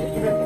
Amen.